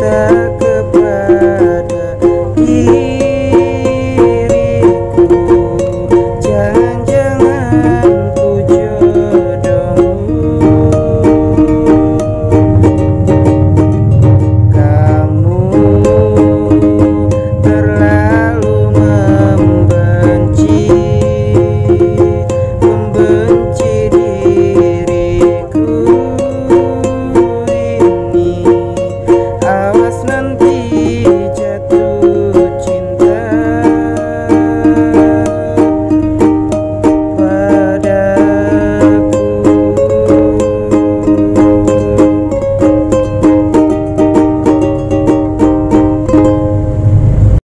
the